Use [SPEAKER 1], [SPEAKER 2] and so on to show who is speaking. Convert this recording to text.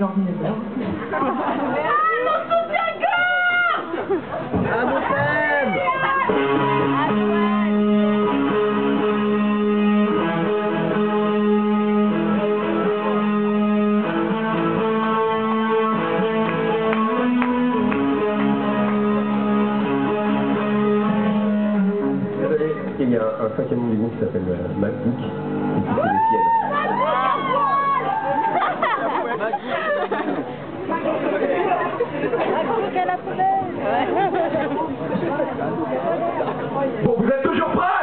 [SPEAKER 1] les ordinateurs.
[SPEAKER 2] Ah,
[SPEAKER 3] il y a un, un cinquième nom du groupe qui s'appelle euh, MacBook. Et puis c'est les filles.
[SPEAKER 4] Vous êtes toujours prêts